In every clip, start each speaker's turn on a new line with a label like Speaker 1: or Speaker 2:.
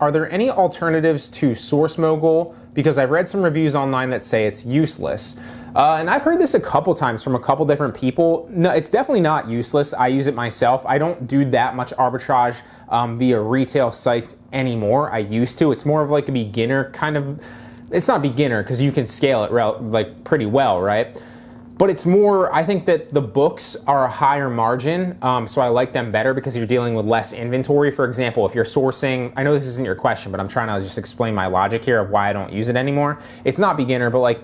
Speaker 1: Are there any alternatives to Source Mogul? Because I've read some reviews online that say it's useless. Uh, and I've heard this a couple times from a couple different people. No, it's definitely not useless. I use it myself. I don't do that much arbitrage um, via retail sites anymore. I used to. It's more of like a beginner kind of. It's not beginner because you can scale it rel- like pretty well, right? But it's more i think that the books are a higher margin um, so i like them better because you're dealing with less inventory. For example if you're sourcing i know this isn't your question but i'm trying to just explain my logic here of why i don't use it anymore. It's not beginner but like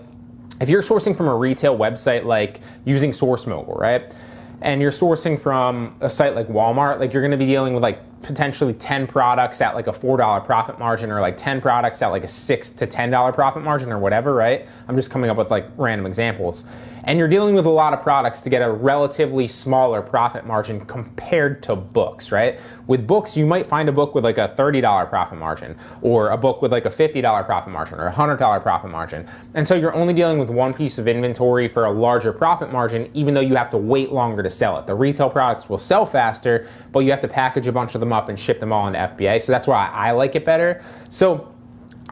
Speaker 1: if you're sourcing from a retail website like using source mogul right? And you're sourcing from a site like walmart like you're going to be dealing with like potentially 10 products at like a $4 profit margin or like 10 products at like a 6 to $10 profit margin or whatever right? I'm just coming up with like random examples and you're dealing with a lot of products to get a relatively smaller profit margin compared to books, right? With books, you might find a book with like a $30 profit margin, or a book with like a $50 profit margin, or a $100 profit margin. And so you're only dealing with one piece of inventory for a larger profit margin, even though you have to wait longer to sell it. The retail products will sell faster, but you have to package a bunch of them up and ship them all into FBA. So that's why I like it better. So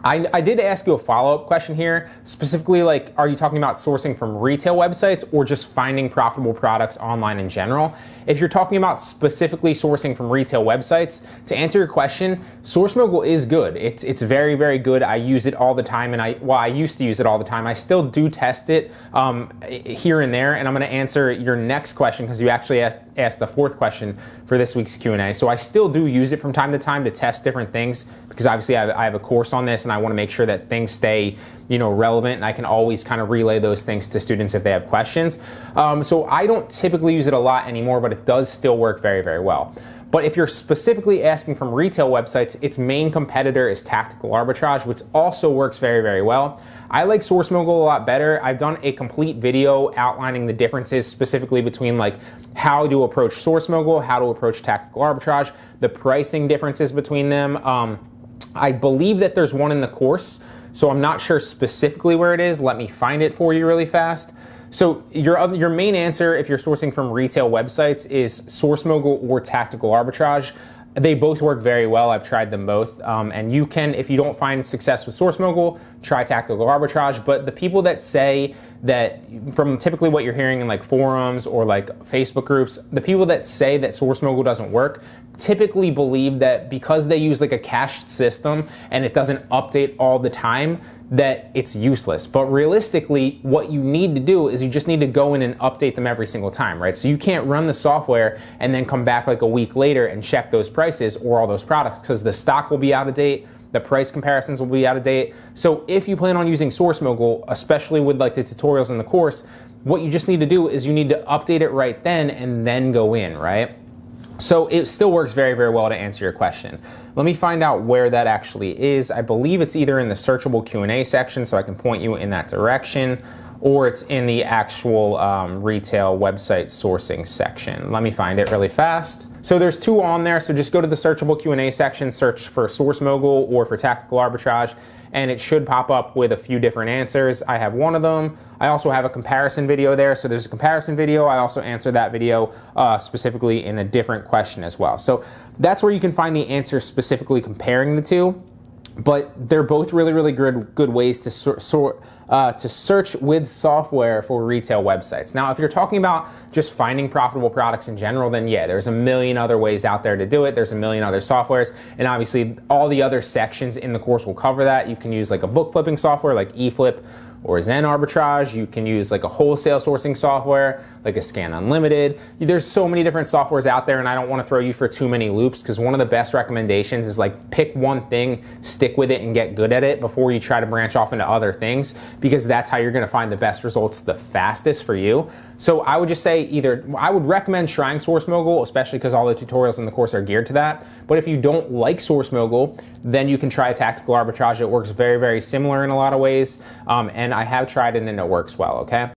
Speaker 1: I, I, did ask you a follow-up question here, specifically like, are you talking about sourcing from retail websites or just finding profitable products online in general? If you're talking about specifically sourcing from retail websites, to answer your question, Source Mogul is good. It's it's very very good. I use it all the time, and I well I used to use it all the time. I still do test it um, here and there, and I'm going to answer your next question because you actually asked asked the fourth question for this week's Q and A. So I still do use it from time to time to test different things because obviously I I have a course on this, and I want to make sure that things stay you know relevant and i can always kind of relay those things to students if they have questions um, so i don't typically use it a lot anymore but it does still work very very well but if you're specifically asking from retail websites its main competitor is tactical arbitrage which also works very very well I like Source Mogul a lot better. I've done a complete video outlining the differences specifically between like how to approach Source Mogul, how to approach tactical arbitrage, the pricing differences between them. Um, I believe that there's one in the course. So I'm not sure specifically where it is. Let me find it for you really fast. So your your main answer if you're sourcing from retail websites is Source Mogul or Tactical Arbitrage. They both work very well. I've tried them both, um, and you can, if you don't find success with Source Mogul, try Tactical Arbitrage. But the people that say that, from typically what you're hearing in like forums or like Facebook groups, the people that say that Source Mogul doesn't work typically believe that because they use like a cached system and it doesn't update all the time, that it's useless. But realistically, what you need to do is you just need to go in and update them every single time, right? So you can't run the software and then come back like a week later and check those prices or all those products because the stock will be out of date. The price comparisons will be out of date. So if you plan on using Source Mogul, especially with like the tutorials in the course, what you just need to do is you need to update it right then and then go in, right? So it still works very, very well to answer your question. Let me find out where that actually is. I believe it's either in the searchable Q&A section, so I can point you in that direction, or it's in the actual um, retail website sourcing section. Let me find it really fast. So there's two on there, so just go to the searchable Q&A section, search for Source Mogul or for Tactical Arbitrage, and it should pop up with a few different answers. I have one of them. I also have a comparison video there. So there's a comparison video. I also answer that video uh, specifically in a different question as well. So that's where you can find the answer specifically comparing the two but they're both really, really good good ways to sort, uh, to search with software for retail websites. Now, if you're talking about just finding profitable products in general, then yeah, there's a million other ways out there to do it. There's a million other softwares, and obviously all the other sections in the course will cover that. You can use like a book flipping software like eFlip or Zen Arbitrage. You can use like a wholesale sourcing software like a Scan Unlimited. There's so many different softwares out there, and I don't want to throw you for too many loops because one of the best recommendations is like pick one thing, stick with it, and get good at it before you try to branch off into other things because that's how you're going to find the best results the fastest for you. So I would just say either I would recommend trying Source Mogul, especially because all the tutorials in the course are geared to that. But if you don't like Source Mogul, then you can try a Tactical Arbitrage. It works very, very similar in a lot of ways, um, and I have tried it and it works well. Okay.